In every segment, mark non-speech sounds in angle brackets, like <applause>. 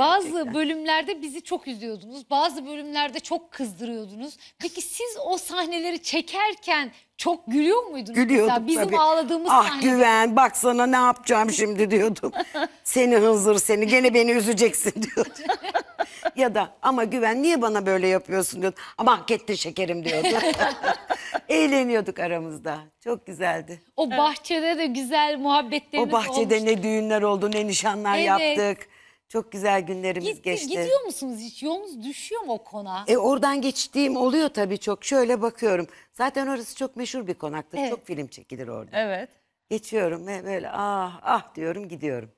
Bazı bölümlerde bizi çok üzüyordunuz. Bazı bölümlerde çok kızdırıyordunuz. Peki siz o sahneleri çekerken çok gülüyor muydunuz? Gülüyorduk Mesela bizim tabii. ağladığımız Ah sahne. güven baksana ne yapacağım şimdi diyordum. <laughs> seni hızır seni gene beni üzeceksin diyordum. ya da ama güven niye bana böyle yapıyorsun diyordum. Ama hak ettin şekerim diyordu. <laughs> Eğleniyorduk aramızda. Çok güzeldi. O bahçede de güzel muhabbetleriniz O bahçede olmuştu. ne düğünler oldu ne nişanlar Evet. yaptık. Çok güzel günlerimiz Gitti- geçti. Gidiyor musunuz hiç? Yolunuz düşüyor mu o konağa? E oradan geçtiğim oluyor tabii çok. Şöyle bakıyorum. Zaten orası çok meşhur bir konaktır. Evet. Çok film çekilir orada. Evet. Geçiyorum ve böyle ah ah diyorum gidiyorum.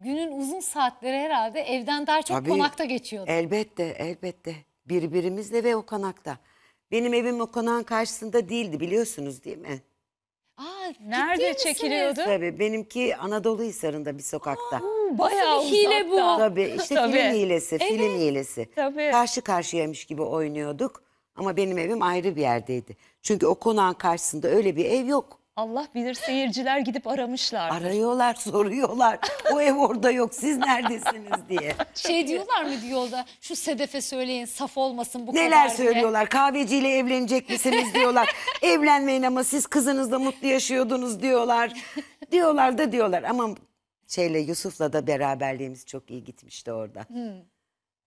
Günün uzun saatleri herhalde evden daha çok Tabii. konakta geçiyordu. Elbette elbette. Birbirimizle ve o konakta. Benim evim o konağın karşısında değildi biliyorsunuz değil mi? Aa, Nerede çekiliyordu? Tabii benimki Anadolu Hisarı'nda bir sokakta. Bayağı Nasıl bir hile bu? Tabii işte Tabii. film hilesi, film hilesi. Tabii. Karşı karşıyaymış gibi oynuyorduk. Ama benim evim ayrı bir yerdeydi. Çünkü o konağın karşısında öyle bir ev yok. Allah bilir seyirciler gidip aramışlar. Arıyorlar, <laughs> soruyorlar. O ev orada yok, siz neredesiniz diye. Şey diyorlar mıydı yolda? Şu Sedef'e söyleyin saf olmasın bu kadar Neler diye. söylüyorlar? Kahveciyle evlenecek misiniz diyorlar. Evlenmeyin ama siz kızınızla mutlu yaşıyordunuz diyorlar. Diyorlar da diyorlar ama şeyle Yusuf'la da beraberliğimiz çok iyi gitmişti orada.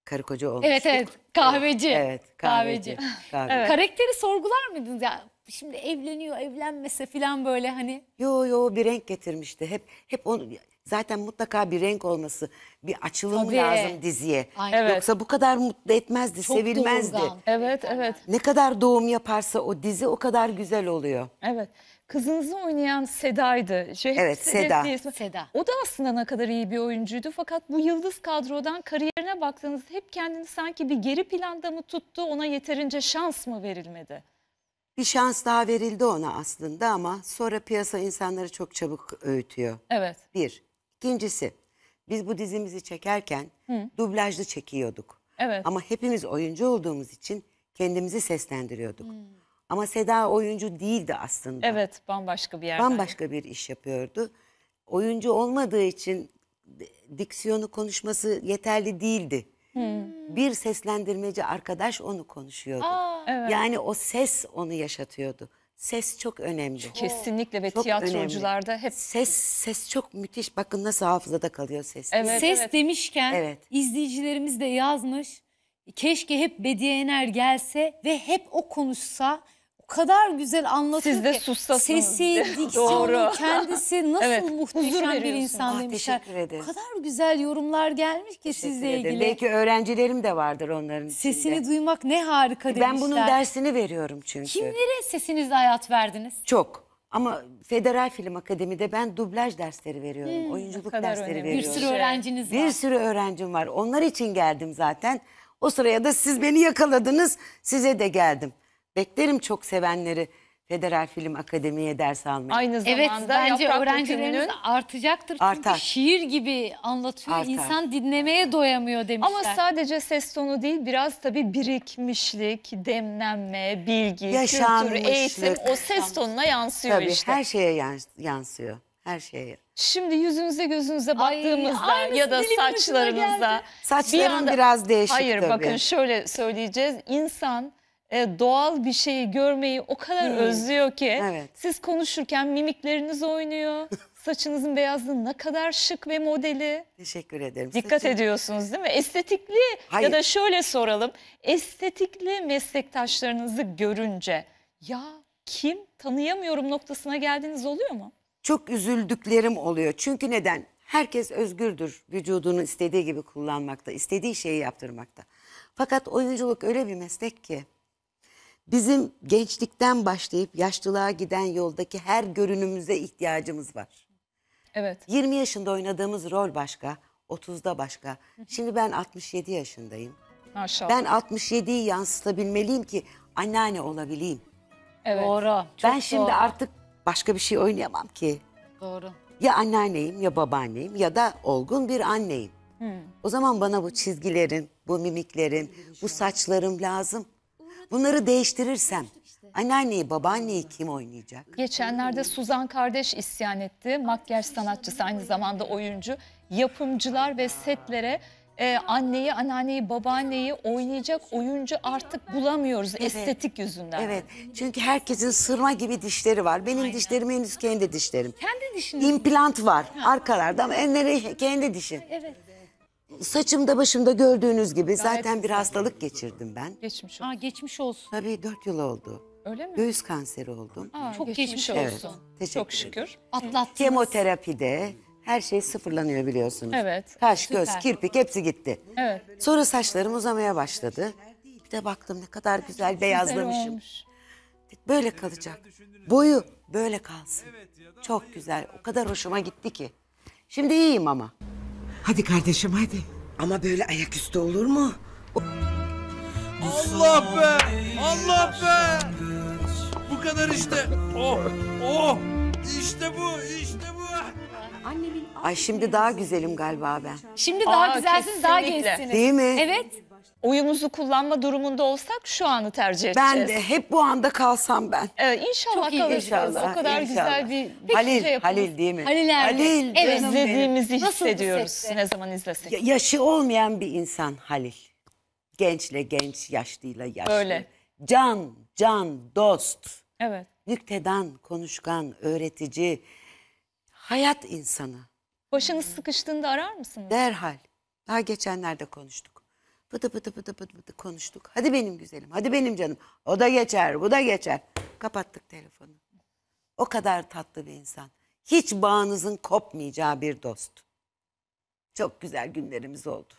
Karı koca olmuştuk. Evet evet kahveci. Evet, kahveci. kahveci. Karakteri sorgular mıydınız ya? Şimdi evleniyor evlenmese falan böyle hani. Yo yo bir renk getirmişti. Hep hep onu zaten mutlaka bir renk olması, bir açılım Tabii. lazım diziye. Aynen. Evet. Yoksa bu kadar mutlu etmezdi, Çok sevilmezdi. doğurgan. Evet, evet, Ne kadar doğum yaparsa o dizi o kadar güzel oluyor. evet. Kızınızı oynayan Seda'ydı. Şey, Evet, Seda. ismi- Seda. O da aslında ne kadar iyi bir oyuncuydu. Fakat bu yıldız kadrodan kariyerine baktığınızda hep kendini sanki bir geri planda mı tuttu? Ona yeterince şans mı verilmedi? Bir şans daha verildi ona aslında ama sonra piyasa insanları çok çabuk öğütüyor. Evet. Bir. İkincisi biz bu dizimizi çekerken dublajlı çekiyorduk. Evet. Ama hepimiz oyuncu olduğumuz için kendimizi seslendiriyorduk. Ama Seda oyuncu değildi aslında. Evet, bambaşka bir yerden. Bambaşka bir iş yapıyordu. Oyuncu olmadığı için di- diksiyonu konuşması yeterli değildi. Bir seslendirmeci arkadaş onu konuşuyordu. Evet. Yani o ses onu yaşatıyordu. Ses çok önemli. Kesinlikle ve Çok tiyatrocularda önemli. hep Ses ses çok müthiş. Bakın nasıl hafızada kalıyor ses. Evet. Ses demişken Evet. izleyicilerimiz de yazmış. Keşke hep Bediye Ener gelse ve hep o konuşsa. Kadar güzel anlatıyor Siz de ki. sussasınız. Sesi, <laughs> diksiyonu, kendisi nasıl Evet, muhteşem bir insan Ah, demişler. teşekkür ederim. O kadar güzel yorumlar gelmiş ki Teşekkür sizle ederim. ilgili. Belki öğrencilerim de vardır onların içinde. Sesini duymak ne harika demişler. Ben bunun dersini veriyorum çünkü. Kimlere sesinizle hayat verdiniz? Çok. Ama Federal Film Akademi'de ben dublaj dersleri veriyorum. Oyunculuk Hmm, kadar dersleri önemli. Bir veriyorum. sürü Şey, öğrenciniz Bir var. sürü öğrencim var. Onlar için geldim zaten. O sıraya da siz beni yakaladınız. Size de geldim. Beklerim çok sevenleri Federal Film Akademi'ye ders almaya. aynı Evet zamanda bence yaprak öğrencilerimiz dökümünün artacaktır. Çünkü Artar. şiir gibi anlatıyor. Artar. İnsan dinlemeye doyamıyor demişler. Ama sadece ses tonu değil biraz tabii birikmişlik, demlenme, bilgi, kültür, eğitim o ses tonuna yansıyor Tabii işte. her şeye yans- yansıyor. Her şeye. Şimdi yüzünüze gözünüze Ay, baktığımızda aynısı ya da saçlarınıza. geldi. Saçlarım biraz değişik Hayır tabii. bakın şöyle söyleyeceğiz. İnsan e, doğal bir şeyi görmeyi o kadar özlüyor ki Hmm. Evet. siz konuşurken mimikleriniz oynuyor. Saçınızın beyazlığı ne kadar şık ve modeli. Teşekkür ederim. Dikkat Saçım- ediyorsunuz değil mi? Estetikli Hayır. ya da şöyle soralım. Estetikli meslektaşlarınızı görünce ya kim tanıyamıyorum noktasına geldiğiniz oluyor mu? Çok üzüldüklerim oluyor. Çünkü neden? Herkes özgürdür vücudunu istediği gibi kullanmakta, istediği şeyi yaptırmakta. Fakat oyunculuk öyle bir meslek ki bizim gençlikten başlayıp yaşlılığa giden yoldaki her görünümüze ihtiyacımız var. Evet. 20 yaşında oynadığımız rol başka, 30'da başka. Şimdi ben 67 yaşındayım. Maşallah. Ben 67'yi yansıtabilmeliyim ki anneanne olabileyim. evet. Doğru. Çok ben şimdi doğru. artık başka bir şey oynayamam ki. Doğru. Ya anneanneyim ya babaanneyim ya da olgun bir anneyim. O zaman bana bu çizgilerin, bu mimiklerin, bu saçlarım lazım. Bunları değiştirirsem anneanneyi, babaanneyi kim oynayacak? Geçenlerde Suzan kardeş isyan etti. Makyaj sanatçısı aynı zamanda oyuncu. Yapımcılar ve setlere e, anneyi, anneanneyi, babaanneyi oynayacak oyuncu artık bulamıyoruz estetik yüzünden. Evet. Çünkü herkesin sırma gibi dişleri var. Benim dişlerim henüz kendi dişlerim. Kendi dişiniz. İmplant var arkalarda ama enleri kendi dişim. Evet. Saçımda başımda gördüğünüz gibi zaten bir hastalık geçirdim ben. Geçmiş Aa, olsun. geçmiş olsun. Tabii dört yıl oldu. Öyle mi? Göğüs kanseri oldum. Aa, Çok geçmiş olsun. Evet, teşekkür Çok ederim. şükür. Atlattınız. Kemoterapide her şey sıfırlanıyor biliyorsunuz. Evet. Kaş, göz, kirpik hepsi gitti. Evet. Sonra saçlarım uzamaya başladı. Bir de baktım ne kadar güzel Güzel beyazlamışım. olmuş. Böyle kalacak. Boyu böyle kalsın. Çok güzel. O kadar hoşuma gitti ki. Şimdi iyiyim ama. Hadi kardeşim hadi. Ama böyle ayaküstü olur mu? Allah be! Allah be! Bu kadar işte. Oh! Oh! İşte bu! işte bu! Ay şimdi daha güzelim galiba ben. Şimdi daha Aa, güzelsiniz, daha kesinlikle. gençsiniz. Değil mi? Evet. Oyumuzu kullanma durumunda olsak şu anı tercih edeceğiz. Ben de hep bu anda kalsam ben. Evet, inşallah Çok iyi, kalırsınız. İnşallah. O kadar inşallah. güzel bir, bir Halil, şey. Halil değil mi? Halil Erbil. Halil, Evet. canım benim. İzlediğimizi Nasıl hissediyoruz hissetti? ne zaman izlesek. Ya- Yaşı olmayan bir insan Halil. Gençle genç, yaşlıyla yaşlı. Öyle. Can, can, dost. Evet. Nüktedan, konuşkan, öğretici. Hayat insanı. Başınız sıkıştığında arar mısınız? Derhal. Daha geçenlerde konuştuk. Bıdı bıdı bıdı bıdı bıdı konuştuk. Hadi benim güzelim, hadi benim canım. O da geçer, bu da geçer. Kapattık telefonu. O kadar tatlı bir insan. Hiç bağınızın kopmayacağı bir dost. Çok güzel günlerimiz oldu.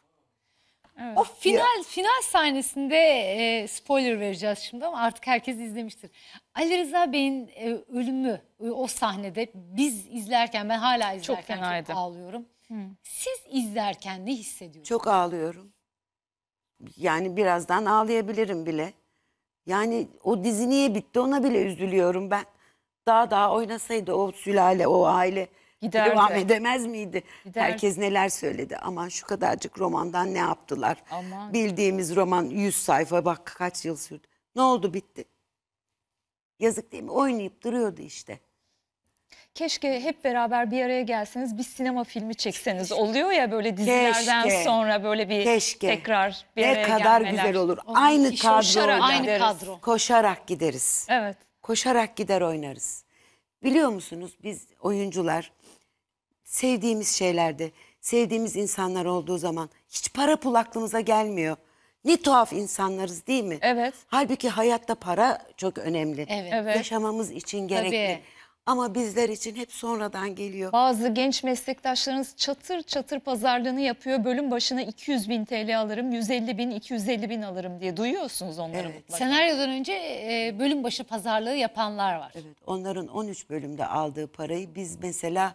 O final final sahnesinde e, spoiler vereceğiz şimdi ama artık herkes izlemiştir. Ali Rıza Bey'in e, ölümü e, o sahnede biz izlerken ben hala izlerken çok, fenaydı. ağlıyorum. Siz izlerken ne hissediyorsunuz? Çok ağlıyorum. Yani birazdan ağlayabilirim bile. Yani o dizi niye bitti ona bile üzülüyorum ben. Daha daha oynasaydı o sülale, o aile Giderdi. devam edemez miydi? Giderdi. Herkes neler söyledi. Aman şu kadarcık romandan ne yaptılar? Aman. Bildiğimiz roman 100 sayfa bak kaç yıl sürdü. Ne oldu bitti? Yazık değil mi? Oynayıp duruyordu işte. Keşke hep beraber bir araya gelseniz bir sinema filmi çekseniz. Oluyor ya böyle dizilerden Keşke. sonra böyle bir Keşke. tekrar bir ne araya kadar gelmeler. güzel olur. O Aynı kadroyla. Aynı kadro. Koşarak gideriz. Evet. Koşarak gider oynarız. Biliyor musunuz biz oyuncular sevdiğimiz şeylerde, sevdiğimiz insanlar olduğu zaman hiç para pul aklımıza gelmiyor. Ne tuhaf insanlarız değil mi? Evet. Halbuki hayatta para çok önemli. Evet. Evet. Yaşamamız için gerekli. Tabii. Ama bizler için hep sonradan geliyor. Bazı genç meslektaşlarınız çatır çatır pazarlığını yapıyor. Bölüm başına 200 bin TL alırım, 150 bin, 250 bin alırım diye duyuyorsunuz onları Evet. mutlaka. Senaryodan önce e, bölüm başı pazarlığı yapanlar var. Evet, onların 13 bölümde aldığı parayı biz mesela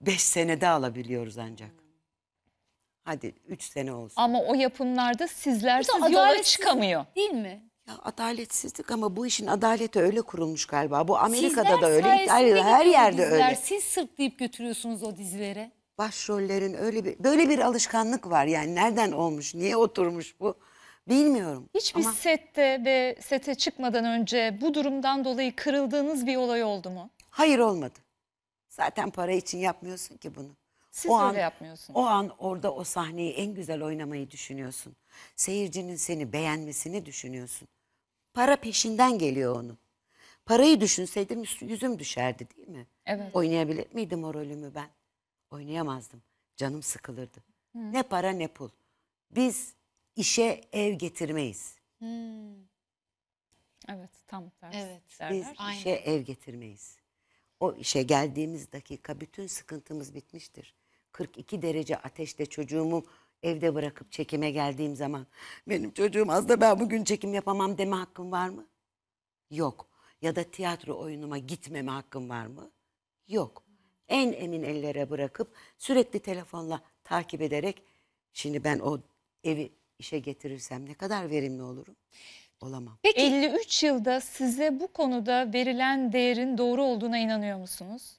5 senede alabiliyoruz ancak. Hadi 3 sene olsun. Ama o yapımlarda sizlersiz Bu da yola adaletsizlik çıkamıyor. Değil mi? Ya adaletsizlik ama bu işin adaleti öyle kurulmuş galiba. Bu Amerika'da Sizler da öyle, sayesinde İtalya'da her gidiyor yerde diziler. öyle. Siz sırtlayıp götürüyorsunuz o dizileri. Başrollerin öyle bir böyle bir alışkanlık var yani nereden olmuş, niye oturmuş bu bilmiyorum. Hiçbir Ama sette ve sete çıkmadan önce bu durumdan dolayı kırıldığınız bir olay oldu mu? hayır olmadı. Zaten para için yapmıyorsun ki bunu. Siz o öyle an, yapmıyorsunuz. O an orada o sahneyi en güzel oynamayı düşünüyorsun. Seyircinin seni beğenmesini düşünüyorsun. Para peşinden geliyor onun. Parayı düşünseydim yüz- yüzüm düşerdi değil mi? Evet. Oynayabilir miydim o rolümü ben? Oynayamazdım. Canım sıkılırdı. Ne para ne pul. Biz işe ev getirmeyiz. Evet, tam tersi. Evet. derler. Biz Aynen. işe ev getirmeyiz. O işe geldiğimiz dakika bütün sıkıntımız bitmiştir. 42 derece ateşte çocuğumu evde bırakıp çekime geldiğim zaman benim çocuğum az da ben bugün çekim yapamam deme hakkım var mı? Yok. Ya da tiyatro oyunuma gitmeme hakkım var mı? Yok. En emin ellere bırakıp sürekli telefonla takip ederek şimdi ben o evi işe getirirsem ne kadar verimli olurum? Olamam. Peki 53 yılda size bu konuda verilen değerin doğru olduğuna inanıyor musunuz?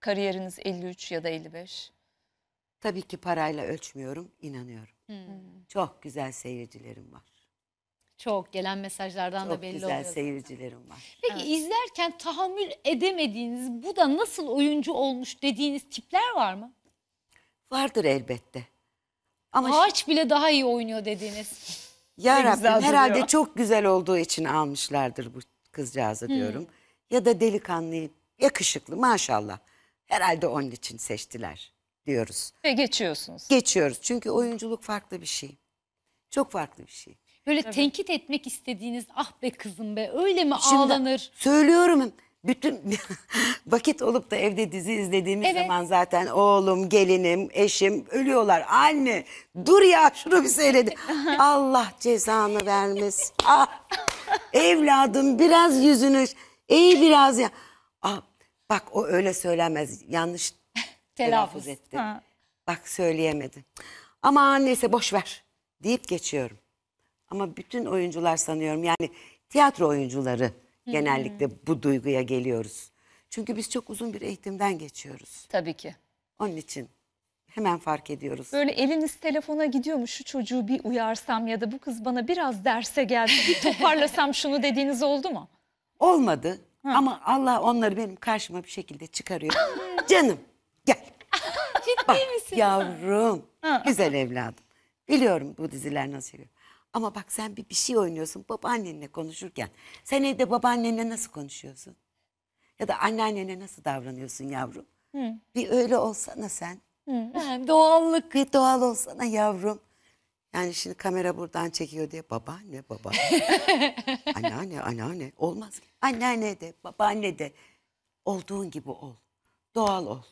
Kariyeriniz 53 ya da 55. Tabii ki parayla ölçmüyorum, inanıyorum. Çok güzel seyircilerim var. çok gelen mesajlardan da Çok belli güzel oluyor. seyircilerim var. Peki izlerken tahammül edemediğiniz bu da nasıl oyuncu olmuş dediğiniz tipler var mı? Vardır elbette. Ama Ağaç bile daha iyi oynuyor dediğiniz. <laughs> Ya Rabbim güzel herhalde duruyor. çok güzel olduğu için almışlardır bu kızcağızı diyorum. Ya da delikanlı, yakışıklı maşallah. Herhalde onun için seçtiler diyoruz. Ve geçiyorsunuz. Geçiyoruz çünkü oyunculuk farklı bir şey. Çok farklı bir şey. Böyle tenkit etmek istediğiniz ah be kızım be öyle mi Şimdi ağlanır? Söylüyorum bütün <laughs> vakit olup da evde dizi izlediğimiz Evet. zaman zaten oğlum, gelinim, eşim ölüyorlar. Anne dur ya şunu bir seyredin. <laughs> Allah cezanı vermesin. Ah, evladım biraz yüzünü eğ biraz ya. Ah, bak o öyle söylenmez. Yanlış telaffuz etti. Ha. Bak söyleyemedi. Ama anneyse boş ver deyip geçiyorum. Ama bütün oyuncular sanıyorum yani tiyatro oyuncuları genellikle bu duyguya geliyoruz. Çünkü biz çok uzun bir eğitimden geçiyoruz. Tabii ki. Onun için hemen fark ediyoruz. Böyle eliniz telefona gidiyor mu şu çocuğu bir uyarsam ya da bu kız bana biraz derse geldi bir toparlasam şunu dediğiniz oldu mu? Olmadı ama Allah onları benim karşıma bir şekilde çıkarıyor. <gasps> Canım. Bak yavrum güzel evladım. Biliyorum bu diziler nasıl çekiyor. Ama bak sen bir, bir şey oynuyorsun babaannenle konuşurken. Sen evde babaannenle nasıl konuşuyorsun? Ya da anneannene nasıl davranıyorsun yavrum? Bir öyle olsana sen. Ha, doğallık. Bir doğal olsana yavrum. Yani şimdi kamera buradan çekiyor diye babaanne baba. <laughs> anneanne anneanne olmaz. Anneanne de babaanne de olduğun gibi ol. Doğal ol.